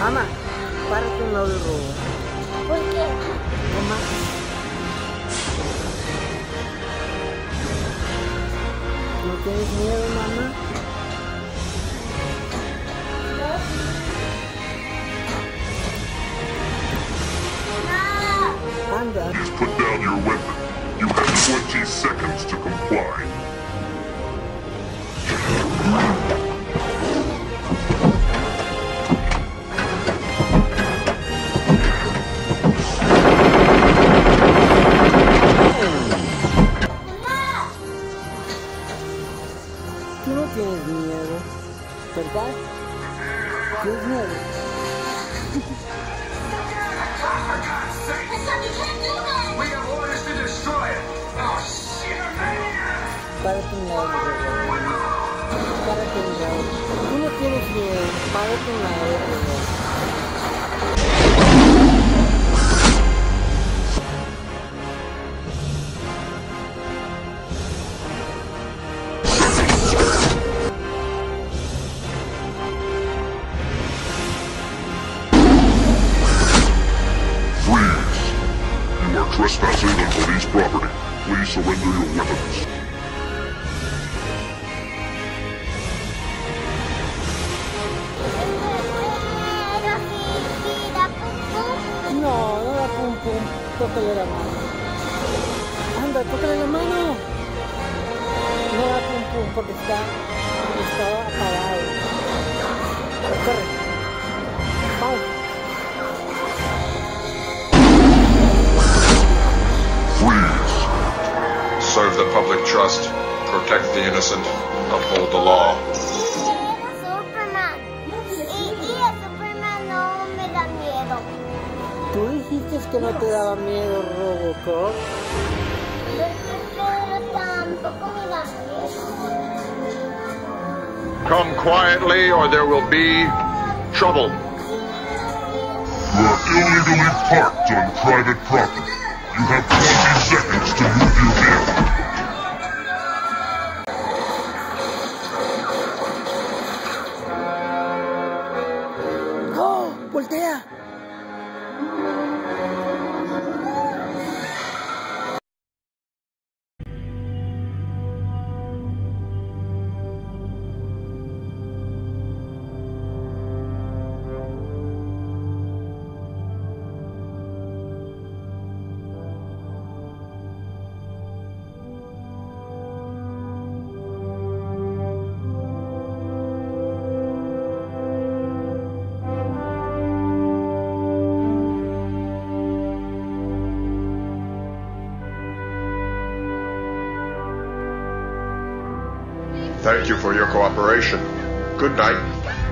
Mamá, párate un lado del robo. ¿Por qué? Mamá. ¿No tienes miedo, mamá? Tienes miedo, ¿verdad? ¿Tienes miedo? Párate un lado. Párate un lado. Tú no tienes miedo. Párate un lado, Freeze! You are trespassing on police property. Please surrender your weapons. No, no da pum pum. Tócale la mano. Anda, tócale la mano. No da pum pum porque está, está apagado. Corre. The public trust, protect the innocent, uphold the law. Era Superman. Y, y a Superman no me da miedo. Tú dijiste que no te daba miedo Robocop. Pero tampoco me da miedo. Come quietly or there will be trouble. You are illegally parked on private property. You have 20 seconds to move your vehicle. ¡Oh! Thank you for your cooperation. Good night.